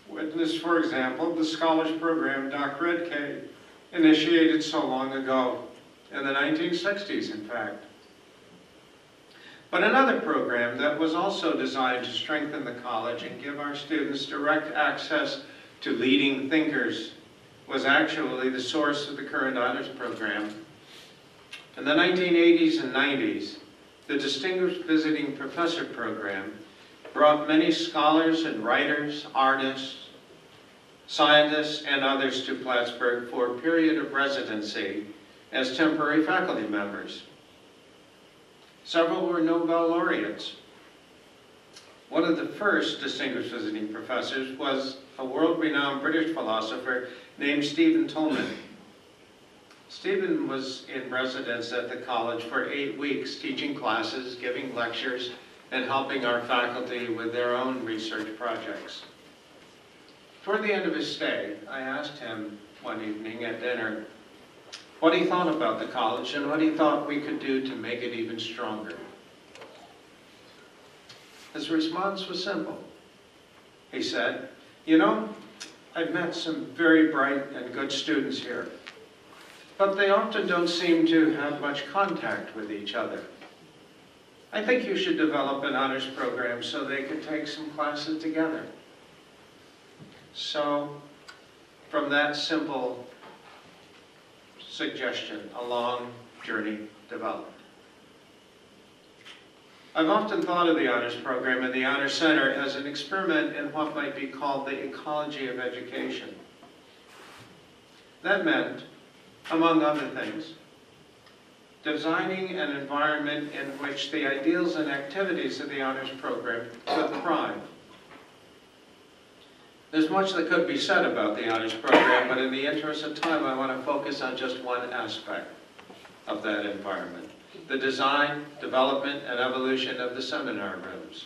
Witness, for example, the scholars program Doc Redcay initiated so long ago, in the 1960s, in fact. But another program that was also designed to strengthen the college and give our students direct access to leading thinkers was actually the source of the current honors program. In the 1980s and 90s, the Distinguished Visiting Professor Program brought many scholars and writers, artists, scientists, and others to Plattsburgh for a period of residency as temporary faculty members. Several were Nobel laureates. One of the first distinguished visiting professors was a world-renowned British philosopher named Stephen Toulmin. Stephen was in residence at the college for eight weeks, teaching classes, giving lectures, and helping our faculty with their own research projects. Toward the end of his stay, I asked him one evening at dinner what he thought about the college and what he thought we could do to make it even stronger. His response was simple. He said, you know, I've met some very bright and good students here. but they often don't seem to have much contact with each other. I think you should develop an honors program so they could take some classes together. So, from that simple suggestion, a long journey developed. I've often thought of the honors program and the honor center as an experiment in what might be called the ecology of education. That meant, among other things, designing an environment in which the ideals and activities of the honors program could thrive. There's much that could be said about the honors program, but in the interest of time, I want to focus on just one aspect of that environment the design, development, and evolution of the seminar rooms.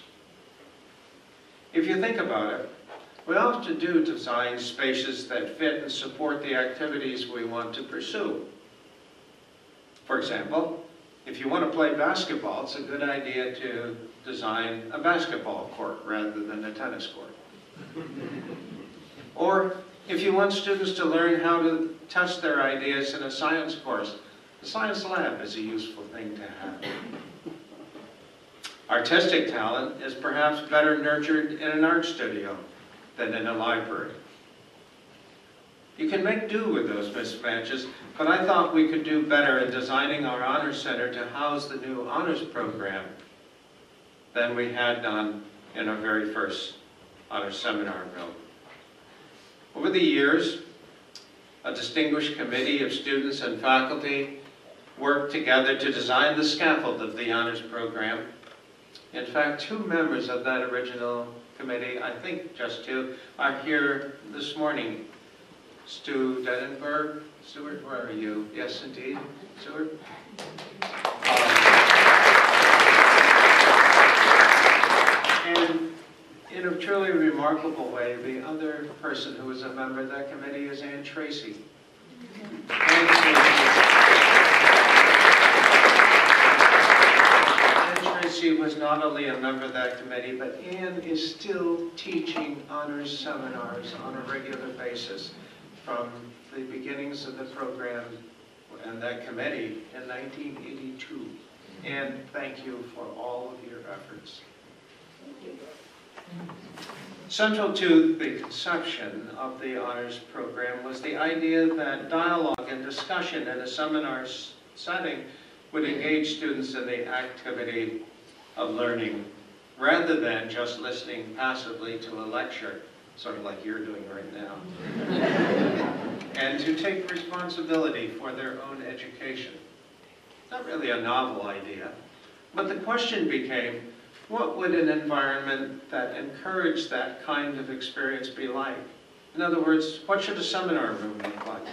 If you think about it, we often do design spaces that fit and support the activities we want to pursue. For example, if you want to play basketball, it's a good idea to design a basketball court rather than a tennis court. Or if you want students to learn how to test their ideas in a science course, the science lab is a useful thing to have. Artistic talent is perhaps better nurtured in an art studio than in a library. You can make do with those mismatches, but I thought we could do better in designing our honor center to house the new honors program than we had done in our very first honor seminar room. Over the years, a distinguished committee of students and faculty worked together to design the scaffold of the honors program. In fact, two members of that original committee, I think just two, are here this morning. Stu Denenberg, Stuart, where are you? Yes, indeed, Stuart And in a truly remarkable way, the other person who is a member of that committee is Ann Tracy. Ann Tracy- was not only a member of that committee, but Ann is still teaching honors seminars on a regular basis from the beginnings of the program and that committee in 1982. And thank you for all of your efforts. Central to the conception of the honors program was the idea that dialogue and discussion in a seminar setting would engage students in the activity of learning rather than just listening passively to a lecture, sort of like you're doing right now. and to take responsibility for their own education. Not really a novel idea, but the question became, what would an environment that encouraged that kind of experience be like? In other words, what should a seminar room look like?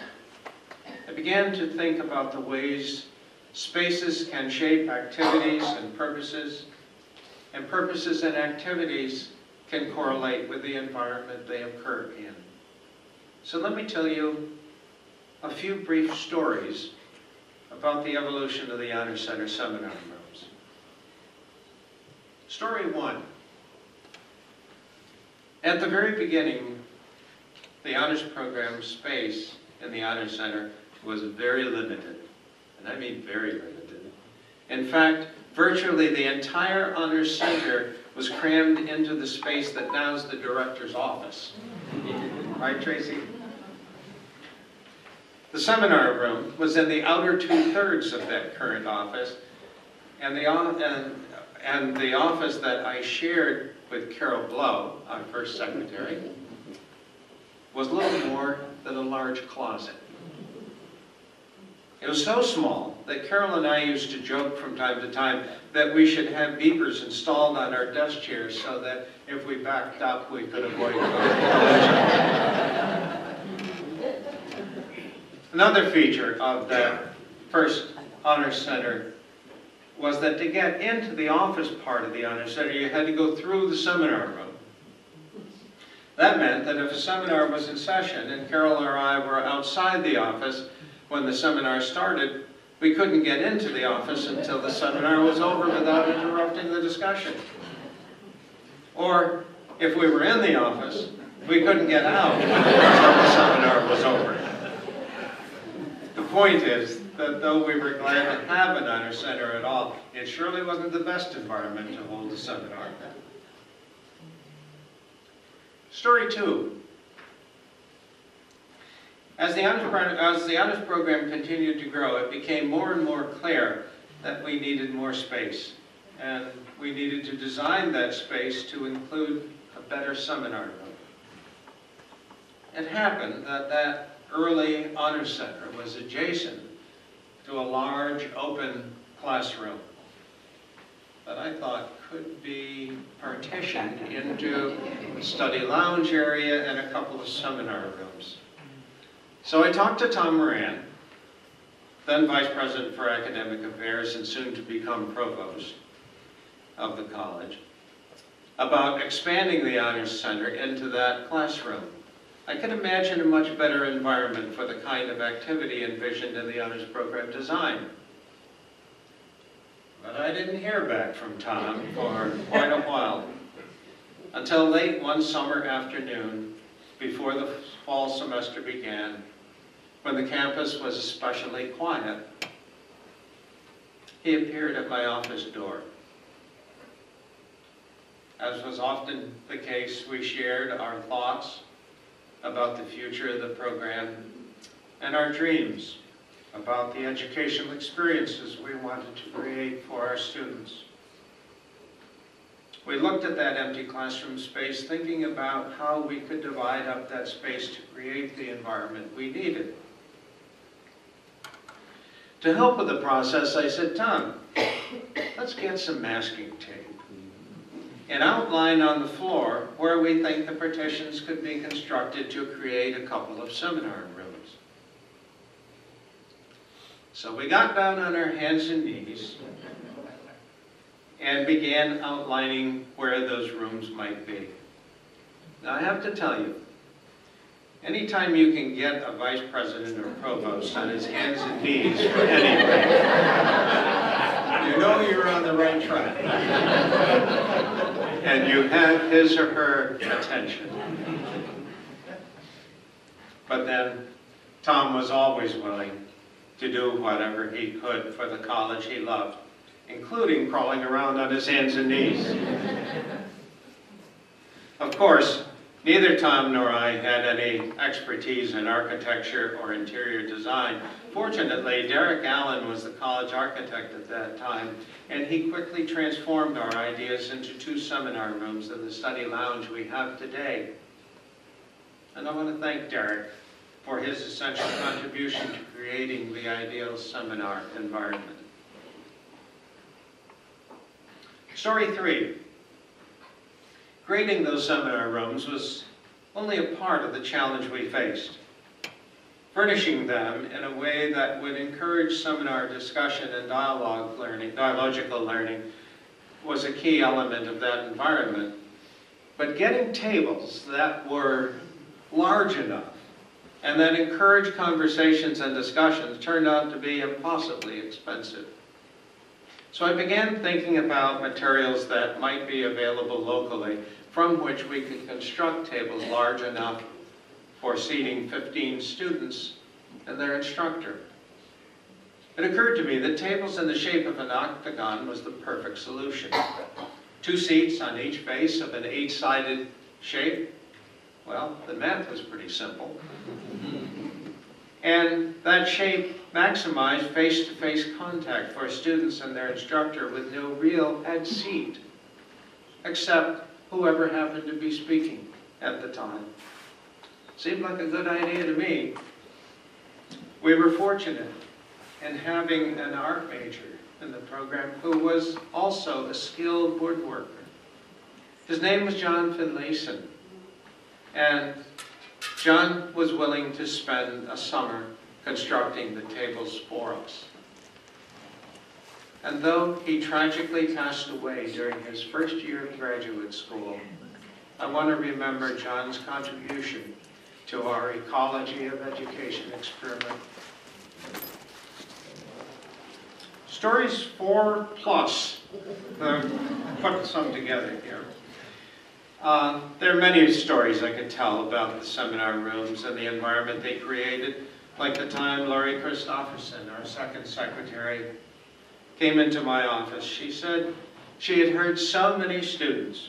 I began to think about the ways spaces can shape activities and purposes, and purposes and activities can correlate with the environment they occur in. So let me tell you a few brief stories about the evolution of the Honor Center seminar rooms. Story one. At the very beginning, the honors program space in the Honors Center was very limited, and I mean very limited. In fact, virtually the entire Honors Center was crammed into the space that now is the director's office. Right, Tracy? The seminar room was in the outer two-thirds of that current office, and the, and, and the office that I shared with Carol Blow, our first secretary, was little more than a large closet. It was so small that Carol and I used to joke from time to time that we should have beepers installed on our desk chairs so that if we backed up, we could avoid. Another feature of that first Honor Center was that to get into the office part of the Honor Center, you had to go through the seminar room. That meant that if a seminar was in session and Carol or I were outside the office when the seminar started, we couldn't get into the office until the seminar was over without interrupting the discussion. Or if we were in the office, we couldn't get out until the seminar was over. The point is that though we were glad to have an honor center at all, it surely wasn't the best environment to hold a seminar. Story two. As the honors, as the honors program continued to grow, it became more and more clear that we needed more space. And we needed to design that space to include a better seminar room. It happened that that early honor center was adjacent to a large open classroom that I thought could be partitioned into a study lounge area and a couple of seminar rooms. So I talked to Tom Moran, then Vice President for Academic Affairs and soon to become Provost of the college, about expanding the Honors Center into that classroom. I could imagine a much better environment for the kind of activity envisioned in the honors program design. But I didn't hear back from Tom for quite a while, until late one summer afternoon before the fall semester began, when the campus was especially quiet. He appeared at my office door. As was often the case, we shared our thoughts about the future of the program and our dreams about the educational experiences we wanted to create for our students. We looked at that empty classroom space thinking about how we could divide up that space to create the environment we needed. To help with the process, I said, Tom, let's get some masking tape and outline on the floor where we think the partitions could be constructed to create a couple of seminar rooms. So we got down on our hands and knees and began outlining where those rooms might be. Now I have to tell you, anytime you can get a vice president or provost on his hands and knees for anything, you know you're on the right track and you have his or her attention. But then, Tom was always willing to do whatever he could for the college he loved, including crawling around on his hands and knees. Of course, neither Tom nor I had any expertise in architecture or interior design. Fortunately, Derek Allen was the college architect at that time, and he quickly transformed our ideas into two seminar rooms and the study lounge we have today. And I want to thank Derek for his essential contribution to creating the ideal seminar environment. Story three. Grading those seminar rooms was only a part of the challenge we faced. Furnishing them in a way that would encourage seminar discussion and dialogue learning, dialogical learning was a key element of that environment. But getting tables that were large enough and that encouraged conversations and discussions turned out to be impossibly expensive. So I began thinking about materials that might be available locally from which we could construct tables large enough for seating 15 students and their instructor. It occurred to me that tables in the shape of an octagon was the perfect solution. Two seats on each face of an eight-sided shape. Well, the math was pretty simple. And that shape maximized face-to-face contact for students and their instructor with no real head seat, except whoever happened to be speaking at the time. Seemed like a good idea to me. We were fortunate in having an art major in the program who was also a skilled woodworker. His name was John Finlayson. And John was willing to spend a summer constructing the tables for us. And though he tragically passed away during his first year of graduate school, I want to remember John's contribution to our ecology of education experiment. Stories four plus, uh, put some together here. Uh, there are many stories I could tell about the seminar rooms and the environment they created. like the time Laurie Christopherson, our second secretary, came into my office. She said she had heard so many students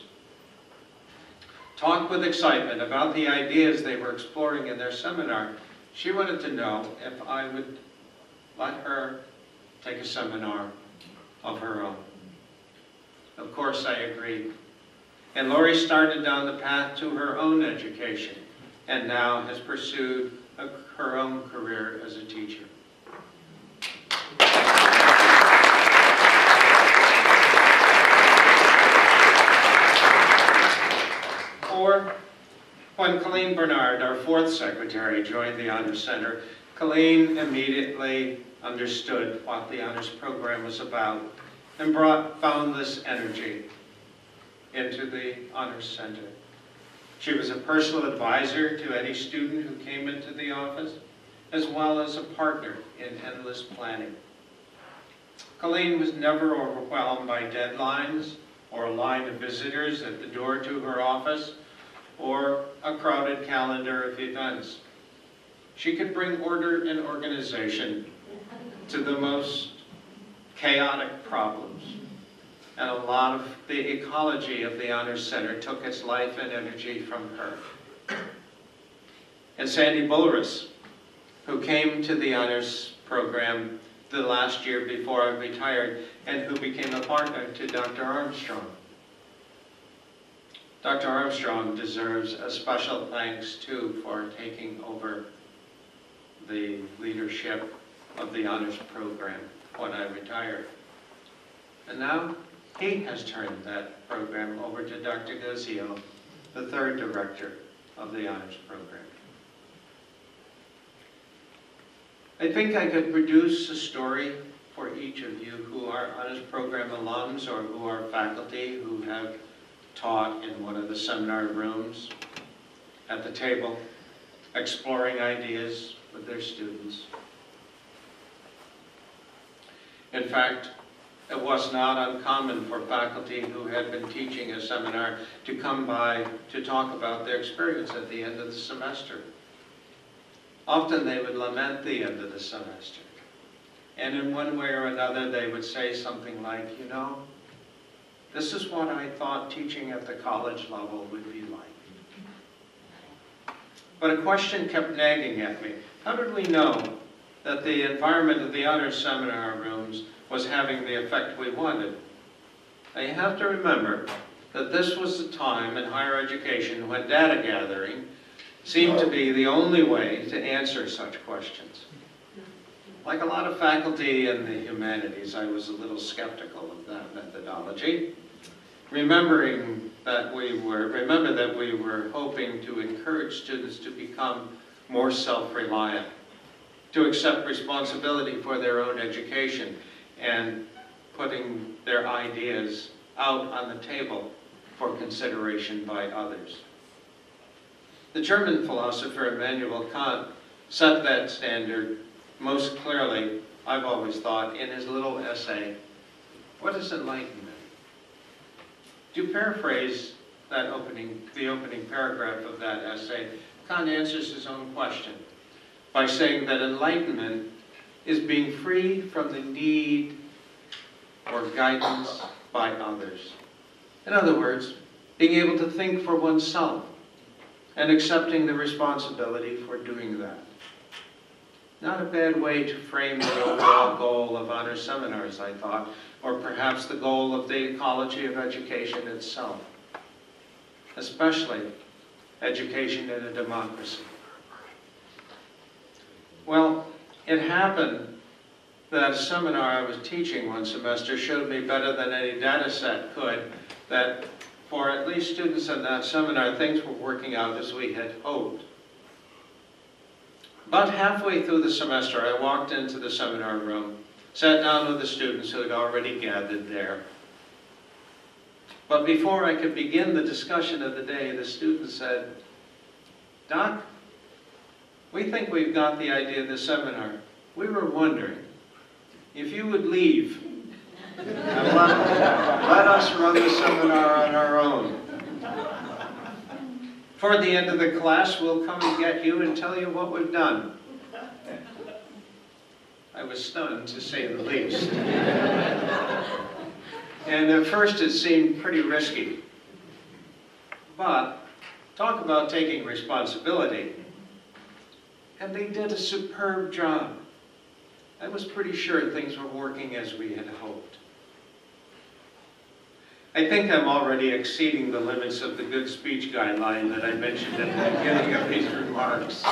talk with excitement about the ideas they were exploring in their seminar. She wanted to know if I would let her take a seminar of her own. Of course, I agreed. And Lori started down the path to her own education and now has pursued a, her own career as a teacher. When Colleen Bernard, our fourth secretary, joined the Honors Center, Colleen immediately understood what the honors program was about and brought boundless energy into the Honors Center. She was a personal advisor to any student who came into the office, as well as a partner in endless planning. Colleen was never overwhelmed by deadlines or a line of visitors at the door to her office or a crowded calendar of events. She could bring order and organization to the most chaotic problems. And a lot of the ecology of the Honors Center took its life and energy from her. And Sandy Bulris, who came to the Honors program the last year before I retired and who became a partner to Dr. Armstrong. Dr. Armstrong deserves a special thanks too for taking over the leadership of the honors program when I retired. And now he has turned that program over to Dr. Guzzio, the third director of the honors program. I think I could produce a story for each of you who are honors program alums or who are faculty who have taught in one of the seminar rooms at the table, exploring ideas with their students. In fact, it was not uncommon for faculty who had been teaching a seminar to come by to talk about their experience at the end of the semester. Often they would lament the end of the semester. And in one way or another, they would say something like, you know, this is what I thought teaching at the college level would be like. But a question kept nagging at me. How did we know that the environment of the honors seminar rooms was having the effect we wanted? Now you have to remember that this was the time in higher education when data gathering seemed to be the only way to answer such questions. Like a lot of faculty in the humanities, I was a little skeptical methodology. Remembering that we were, remember that we were hoping to encourage students to become more self-reliant, to accept responsibility for their own education, and putting their ideas out on the table for consideration by others. The German philosopher Immanuel Kant set that standard most clearly, I've always thought, in his little essay, What is Enlightenment? To paraphrase that opening, the opening paragraph of that essay, Kant answers his own question by saying that enlightenment is being free from the need or guidance by others. In other words, being able to think for oneself and accepting the responsibility for doing that. Not a bad way to frame the overall goal of honor seminars, I thought, or perhaps the goal of the ecology of education itself, especially education in a democracy. Well, it happened that a seminar I was teaching one semester showed me better than any data set could that for at least students in that seminar, things were working out as we had hoped. About halfway through the semester, I walked into the seminar room, sat down with the students who had already gathered there. But before I could begin the discussion of the day, the student said, Doc, we think we've got the idea of the seminar. We were wondering if you would leave and let, let us run the seminar on our own. Toward the end of the class, we'll come and get you and tell you what we've done. I was stunned, to say the least. And at first, it seemed pretty risky. But talk about taking responsibility. And they did a superb job. I was pretty sure things were working as we had hoped. I think I'm already exceeding the limits of the good speech guideline that I mentioned at the beginning of these remarks.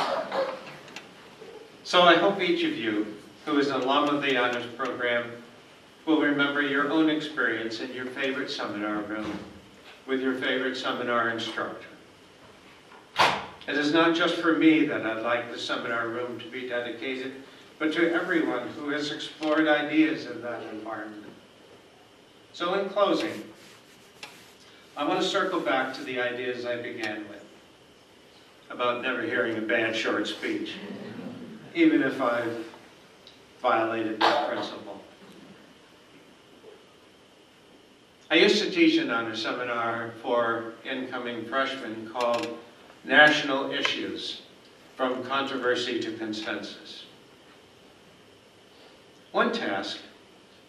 So I hope each of you, who is an alum of the honors program, will remember your own experience in your favorite seminar room with your favorite seminar instructor. It is not just for me that I'd like the seminar room to be dedicated, but to everyone who has explored ideas in that environment. So in closing, I want to circle back to the ideas I began with about never hearing a bad short speech, even if I've violated that principle. I used to teach an honor seminar for incoming freshmen called National Issues, From Controversy to Consensus. One task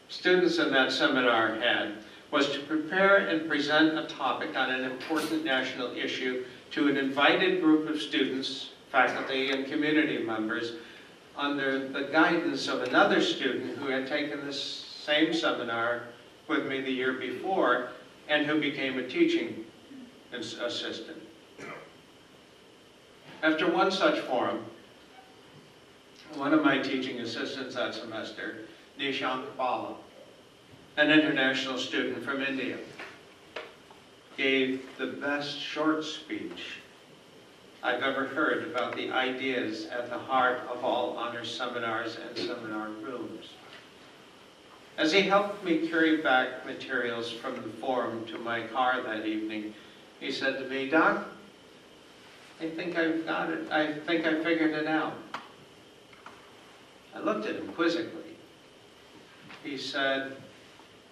students in that seminar had was to prepare and present a topic on an important national issue to an invited group of students, faculty, and community members under the guidance of another student who had taken this same seminar with me the year before and who became a teaching assistant. After one such forum, one of my teaching assistants that semester, Nishank Bala, an international student from India, gave the best short speech I've ever heard about the ideas at the heart of all honor seminars and seminar rooms. As he helped me carry back materials from the forum to my car that evening, he said to me, Doc, I think I've got it. I think I figured it out. I looked at him quizzically. He said,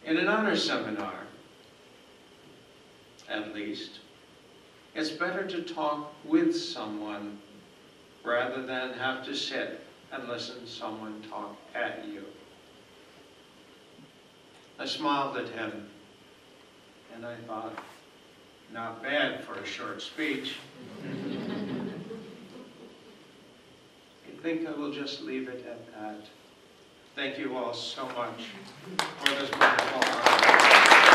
in an honor seminar, at least, it's better to talk with someone rather than have to sit and listen to someone talk at you. I smiled at him and I thought, not bad for a short speech. I think I will just leave it at that. Thank you all so much for this wonderful honor.